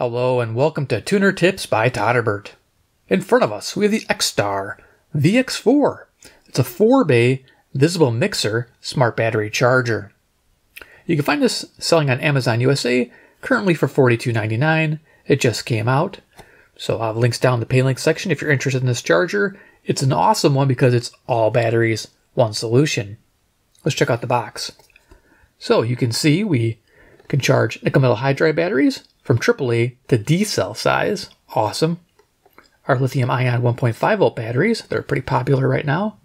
Hello and welcome to Tuner Tips by Todderbert. In front of us, we have the XTAR VX4. It's a 4-bay visible mixer smart battery charger. You can find this selling on Amazon USA currently for $42.99. It just came out. So I'll have links down in the pay link section if you're interested in this charger. It's an awesome one because it's all batteries, one solution. Let's check out the box. So you can see we can charge nickel metal hydride batteries from AAA to D cell size. Awesome. Our lithium ion 1.5 volt batteries, they're pretty popular right now.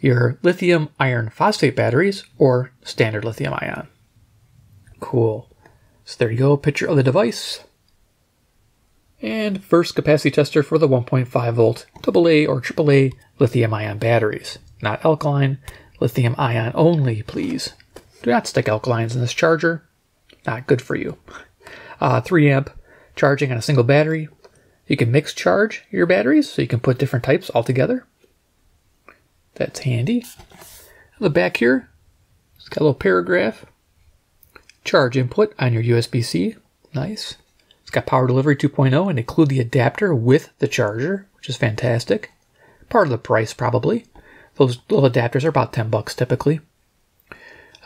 Your lithium iron phosphate batteries or standard lithium ion. Cool. So there you go, picture of the device. And first capacity tester for the 1.5 volt AA or AAA lithium ion batteries. Not alkaline, lithium ion only, please. Do not stick alkalines in this charger. Not good for you uh, 3 amp charging on a single battery. You can mix charge your batteries, so you can put different types all together. That's handy. On the back here, it's got a little paragraph. Charge input on your USB-C. Nice. It's got power delivery 2.0 and include the adapter with the charger, which is fantastic. Part of the price, probably. Those little adapters are about 10 bucks typically.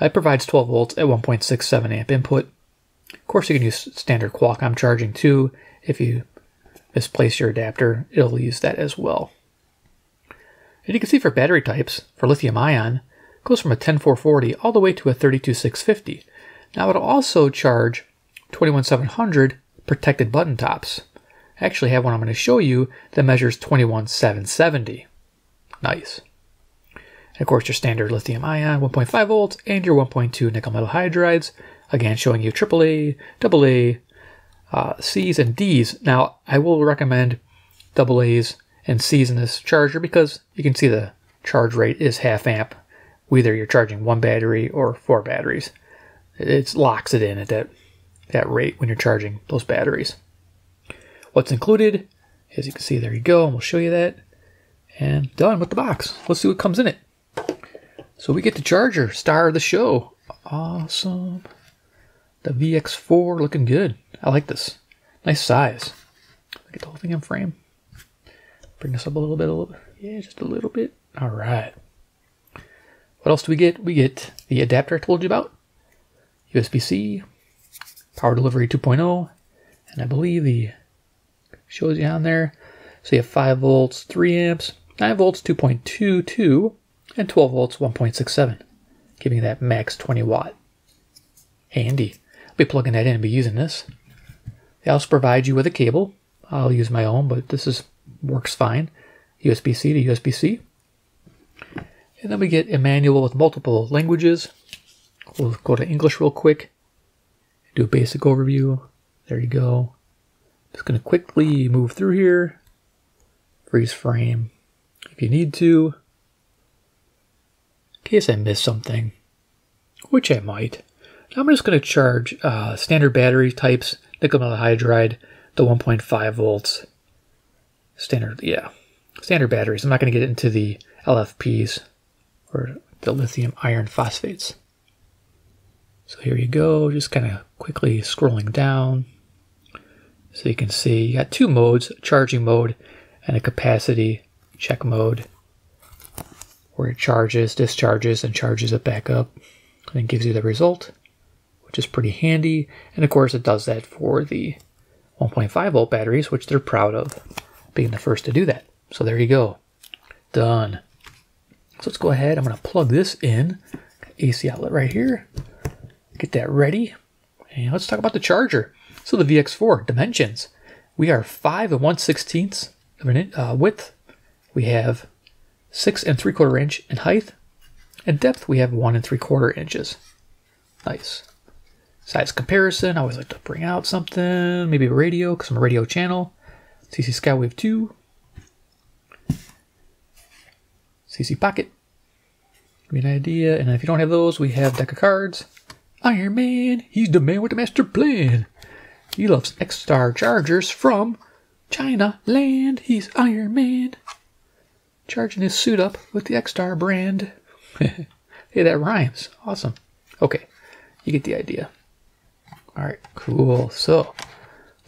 It provides 12 volts at 1.67 amp input. Of course, you can use standard Qualcomm charging too. If you misplace your adapter, it'll use that as well. And you can see for battery types, for lithium ion, goes from a 10440 all the way to a 32650. Now it'll also charge 21700 protected button tops. I actually have one I'm going to show you that measures 21770. Nice. And of course, your standard lithium ion 1.5 volts and your 1.2 nickel metal hydrides Again, showing you AAA, AA, uh, C's, and D's. Now, I will recommend AA's and C's in this charger because you can see the charge rate is half amp, whether you're charging one battery or four batteries. It locks it in at that, that rate when you're charging those batteries. What's included, as you can see, there you go, and we'll show you that. And done with the box. Let's see what comes in it. So we get the charger, star of the show. Awesome. The VX4 looking good. I like this. Nice size. Get the whole thing in frame. Bring this up a little bit, a little bit. Yeah, just a little bit. All right. What else do we get? We get the adapter I told you about. USB-C, power delivery 2.0, and I believe the shows you on there. So you have 5 volts, 3 amps, 9 volts, 2.22, and 12 volts, 1.67, giving you that max 20 watt. Handy be plugging that in and be using this. They also provide you with a cable. I'll use my own, but this is works fine. USB-C to USB-C. And then we get a manual with multiple languages. We'll go to English real quick. Do a basic overview. There you go. Just going to quickly move through here. Freeze frame if you need to. In case I miss something, which I might. I'm just going to charge uh, standard battery types, nickel metal hydride, the 1.5 volts. Standard, yeah, standard batteries. I'm not going to get into the LFPs or the lithium iron phosphates. So here you go, just kind of quickly scrolling down. So you can see you got two modes, charging mode and a capacity check mode where it charges, discharges, and charges it back up and gives you the result which is pretty handy. And of course, it does that for the 1.5 volt batteries, which they're proud of being the first to do that. So there you go. Done. So let's go ahead. I'm going to plug this in. AC outlet right here. Get that ready. And let's talk about the charger. So the VX4 dimensions. We are 5 and 1 16th of an uh, width. We have 6 and 3 quarter inch in height. And depth, we have 1 and 3 quarter inches. Nice. Size comparison, I always like to bring out something, maybe a radio, because I'm a radio channel. CC Skywave 2. CC Pocket. Give me an idea. And if you don't have those, we have deck of cards. Iron Man, he's the man with the master plan. He loves XTAR Chargers from China land. He's Iron Man. Charging his suit up with the XTAR brand. hey, that rhymes. Awesome. Okay, you get the idea. All right, cool. So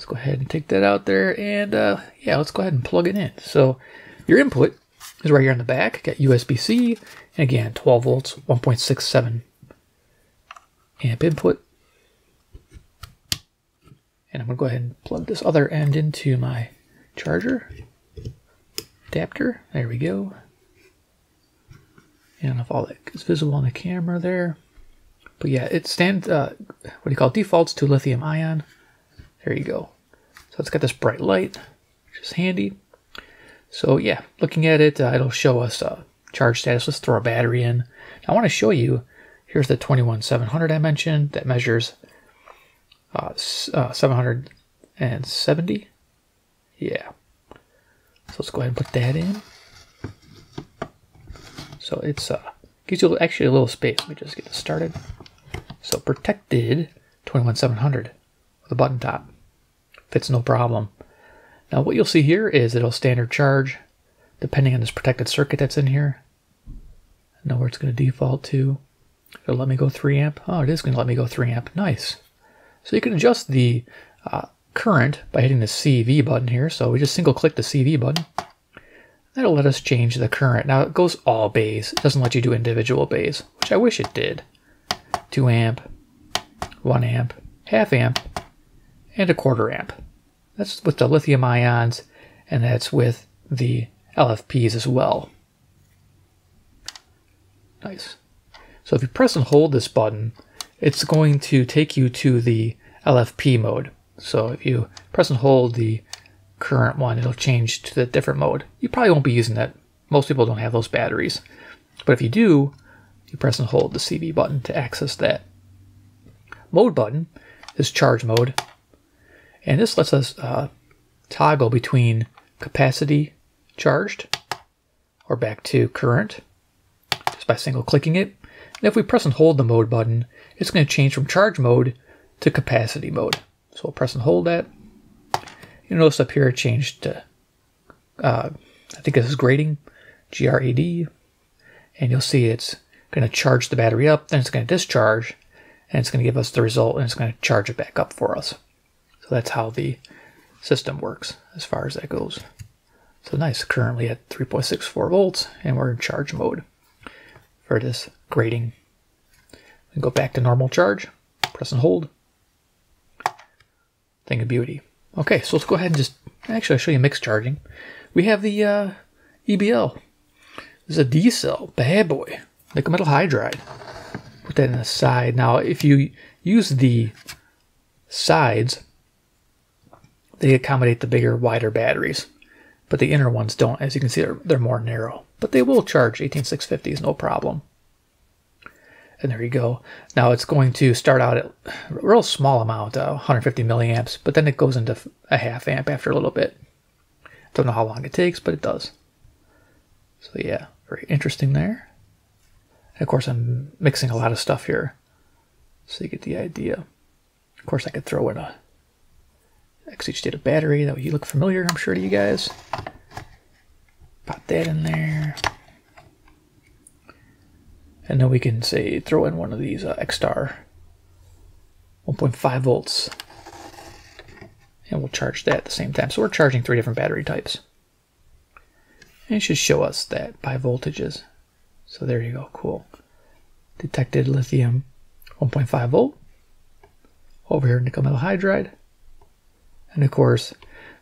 Let's go ahead and take that out there and uh, yeah, let's go ahead and plug it in. So your input is right here on the back. Got USB-C and again 12 volts, 1.67 amp input. And I'm gonna go ahead and plug this other end into my charger adapter. There we go. And if all that is visible on the camera there. But yeah, it stands, uh, what do you call it, defaults to lithium ion. There you go. So it's got this bright light, which is handy. So yeah, looking at it, uh, it'll show us uh, charge status. Let's throw a battery in. I want to show you, here's the 21700 I mentioned that measures uh, uh, 770. Yeah. So let's go ahead and put that in. So it's uh, gives you actually a little space. Let me just get this started. So protected 21700 with a button top. Fits no problem. Now what you'll see here is it'll standard charge depending on this protected circuit that's in here. I know where it's going to default to. It'll let me go 3 amp. Oh, it is going to let me go 3 amp. Nice. So you can adjust the uh, current by hitting the CV button here. So we just single click the CV button. That'll let us change the current. Now it goes all bays. It doesn't let you do individual bays, which I wish it did. 2 amp, 1 amp, half amp, and a quarter amp. That's with the lithium ions, and that's with the LFPs as well. Nice. So if you press and hold this button, it's going to take you to the LFP mode. So if you press and hold the current one, it'll change to the different mode. You probably won't be using that. Most people don't have those batteries. But if you do, you press and hold the CV button to access that. Mode button is charge mode. And this lets us uh, toggle between capacity charged or back to current just by single clicking it. And if we press and hold the mode button, it's going to change from charge mode to capacity mode. So we'll press and hold that. You notice up here it changed to, uh, I think this is grading, GRAD. And you'll see it's going to charge the battery up, then it's going to discharge, and it's going to give us the result, and it's going to charge it back up for us. So that's how the system works as far as that goes. So nice, currently at 3.64 volts, and we're in charge mode for this grading. We go back to normal charge, press and hold. Thing of beauty. Okay, so let's go ahead and just, actually I'll show you mixed charging. We have the uh, EBL. This is a D cell, bad boy, nickel metal hydride. Put that in the side. Now, if you use the sides, they accommodate the bigger, wider batteries. But the inner ones don't. As you can see, they're, they're more narrow. But they will charge 18650s, no problem. And there you go. Now it's going to start out at a real small amount, uh, 150 milliamps, but then it goes into a half amp after a little bit. Don't know how long it takes, but it does. So yeah, very interesting there. Of course, I'm mixing a lot of stuff here, so you get the idea. Of course, I could throw in a XH data battery that would look familiar, I'm sure, to you guys. Pop that in there. And then we can say throw in one of these uh, XTAR 1.5 volts. And we'll charge that at the same time. So we're charging three different battery types. And it should show us that by voltages. So there you go, cool. Detected lithium 1.5 volt. Over here nickel metal hydride. And of course,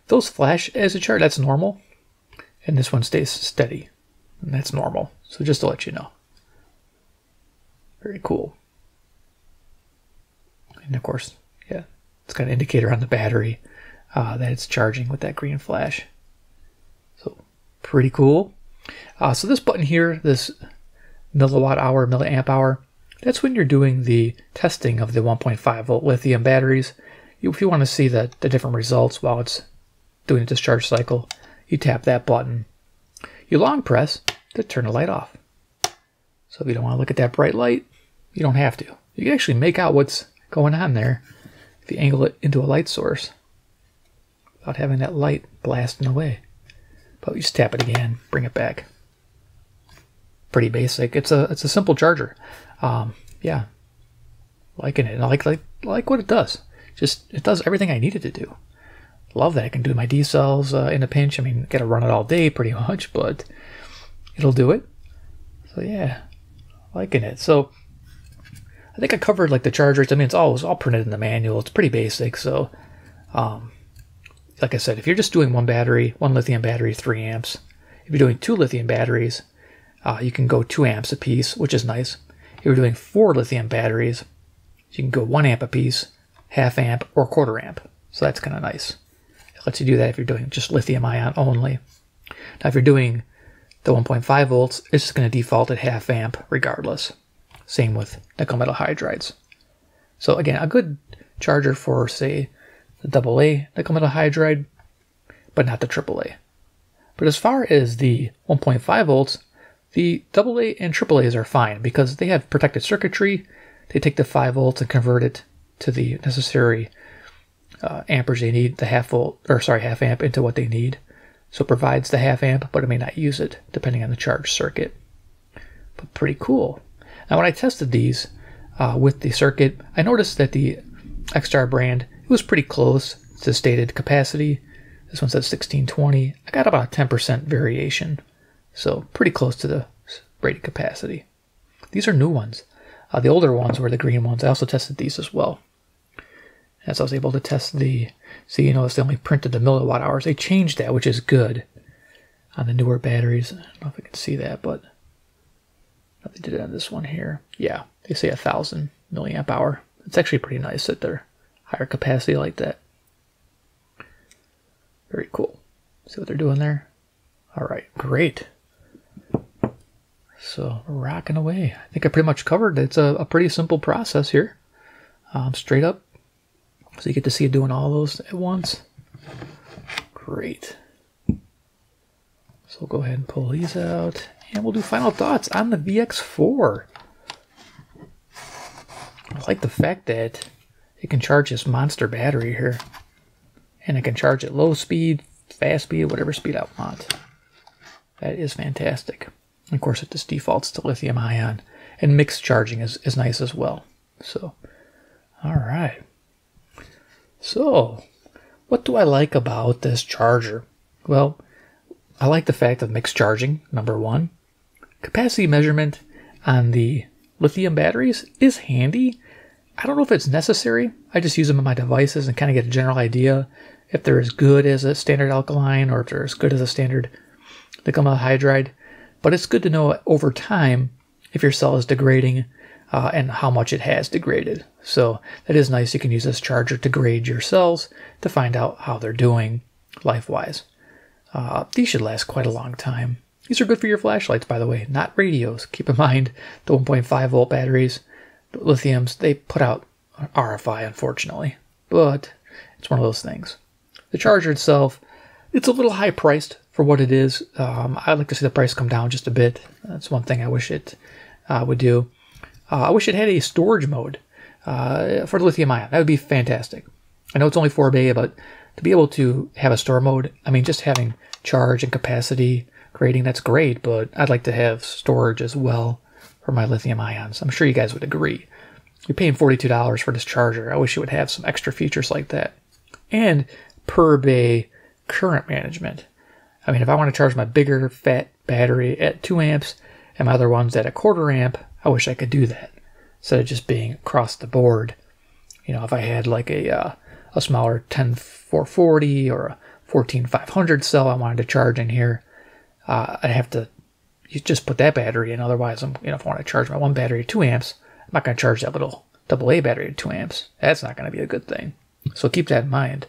those flash as a chart, that's normal. And this one stays steady. And that's normal. So just to let you know. Very cool. And of course, yeah, it's got an indicator on the battery uh, that it's charging with that green flash. So pretty cool. Uh, so this button here, this milliwatt hour, milliamp hour, that's when you're doing the testing of the 1.5 volt lithium batteries. If you want to see the, the different results while it's doing a discharge cycle, you tap that button. You long press to turn the light off. So if you don't want to look at that bright light, you don't have to. You can actually make out what's going on there if you angle it into a light source without having that light blasting away. But you just tap it again, bring it back. Pretty basic. It's a it's a simple charger. Um, yeah, liking it. I like like like what it does. Just it does everything I needed to do. love that. I can do my D cells uh, in a pinch. I mean, gotta run it all day pretty much, but it'll do it. So yeah, liking it. So I think I covered like the chargers. I mean, it's all it's all printed in the manual. It's pretty basic. So, um, like I said, if you're just doing one battery, one lithium battery, three amps. If you're doing two lithium batteries, uh, you can go two amps a piece, which is nice. If you're doing four lithium batteries, you can go one amp a piece, half amp, or quarter amp. So that's kind of nice. It lets you do that if you're doing just lithium ion only. Now, if you're doing the 1.5 volts, it's just going to default at half amp regardless. Same with nickel metal hydrides. So again, a good charger for say the double AA nickel metal hydride, but not the AAA. But as far as the 1.5 volts, the AA and AAAs are fine because they have protected circuitry. They take the 5 volts and convert it to the necessary uh, amperage they need, the half volt, or sorry, half amp into what they need. So it provides the half amp, but it may not use it depending on the charge circuit. But pretty cool. Now, when I tested these uh, with the circuit, I noticed that the XTAR brand it was pretty close to stated capacity. This one says 1620. I got about 10% variation, so pretty close to the rated capacity. These are new ones. Uh, the older ones were the green ones. I also tested these as well. As I was able to test the, see, you notice they only printed the milliwatt hours. They changed that, which is good on the newer batteries. I don't know if I can see that, but they did it on this one here. Yeah, they say a thousand milliamp hour. It's actually pretty nice that they're higher capacity like that. Very cool. See what they're doing there? All right, great. So rocking away. I think I pretty much covered. It's a, a pretty simple process here. Um, straight up. So you get to see it doing all those at once. Great. So we'll go ahead and pull these out. And we'll do final thoughts on the VX4. I like the fact that it can charge this monster battery here. And it can charge at low speed, fast speed, whatever speed I want. That is fantastic. Of course, it just defaults to lithium ion. And mixed charging is, is nice as well. So, all right. So, what do I like about this charger? Well, I like the fact of mixed charging, number one. Capacity measurement on the lithium batteries is handy I don't know if it's necessary. I just use them on my devices and kind of get a general idea if they're as good as a standard alkaline or if they're as good as a standard nickel hydride. But it's good to know over time if your cell is degrading uh, and how much it has degraded. So that is nice. You can use this charger to grade your cells to find out how they're doing life-wise. Uh, these should last quite a long time. These are good for your flashlights, by the way, not radios. Keep in mind the 1.5 volt batteries the lithiums, they put out RFI, unfortunately. But it's one of those things. The charger itself, it's a little high priced for what it is. Um, I'd like to see the price come down just a bit. That's one thing I wish it uh, would do. Uh, I wish it had a storage mode uh, for the lithium ion. That would be fantastic. I know it's only 4 bay, but to be able to have a store mode, I mean, just having charge and capacity grading, that's great, but I'd like to have storage as well for my lithium ions. I'm sure you guys would agree. You're paying $42 for this charger. I wish it would have some extra features like that. And per bay current management. I mean, if I want to charge my bigger fat battery at 2 amps and my other ones at a quarter amp, I wish I could do that instead of just being across the board. You know, if I had like a uh, a smaller 10440 or a 14500 cell I wanted to charge in here, uh, I'd have to just put that battery in. Otherwise, I'm you know if I want to charge my one battery at two amps, I'm not going to charge that little AA battery at two amps. That's not going to be a good thing. So keep that in mind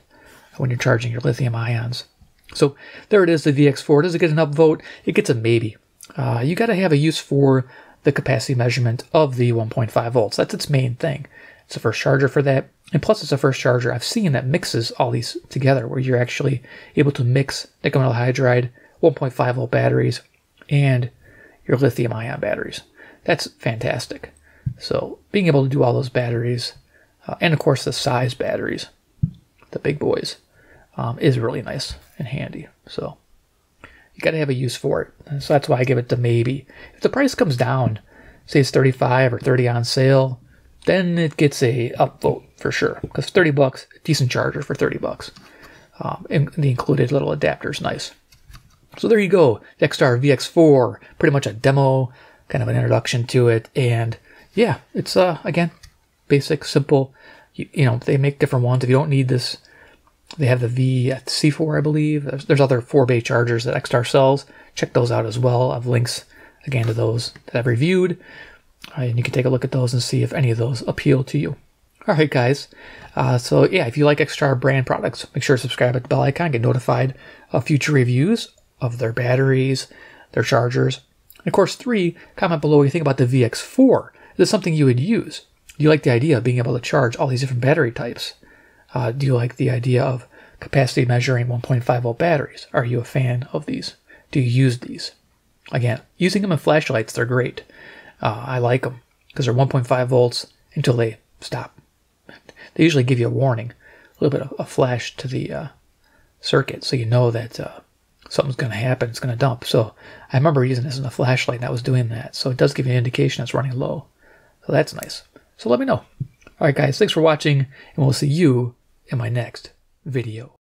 when you're charging your lithium ions. So there it is, the VX4. Does it get an upvote? It gets a maybe. Uh, you got to have a use for the capacity measurement of the 1.5 volts. That's its main thing. It's the first charger for that. And plus, it's the first charger I've seen that mixes all these together, where you're actually able to mix nickel metal hydride, 1.5 volt batteries, and your lithium ion batteries. That's fantastic. So being able to do all those batteries, uh, and of course the size batteries, the big boys, um, is really nice and handy. So you got to have a use for it. So that's why I give it the maybe. If the price comes down, say it's 35 or 30 on sale, then it gets a upvote for sure. Because 30 bucks, decent charger for 30 bucks. Um, and the included little adapter is nice. So there you go, XTAR VX4, pretty much a demo, kind of an introduction to it, and yeah, it's uh again basic, simple. You, you know, they make different ones. If you don't need this, they have the V C4, I believe. There's, there's other four bay chargers that XTAR sells. Check those out as well. I have links again to those that I've reviewed, uh, and you can take a look at those and see if any of those appeal to you. All right, guys. Uh, so yeah, if you like XTAR brand products, make sure to subscribe at the bell icon, get notified of future reviews of their batteries, their chargers. And of course, three, comment below what you think about the VX4. Is this something you would use? Do you like the idea of being able to charge all these different battery types? Uh, do you like the idea of capacity measuring 1.5 volt batteries? Are you a fan of these? Do you use these? Again, using them in flashlights, they're great. Uh, I like them because they're 1.5 volts until they stop. They usually give you a warning, a little bit of a flash to the uh, circuit, so you know that uh, something's going to happen. It's going to dump. So I remember using this in a flashlight that was doing that. So it does give you an indication it's running low. So that's nice. So let me know. All right, guys, thanks for watching, and we'll see you in my next video.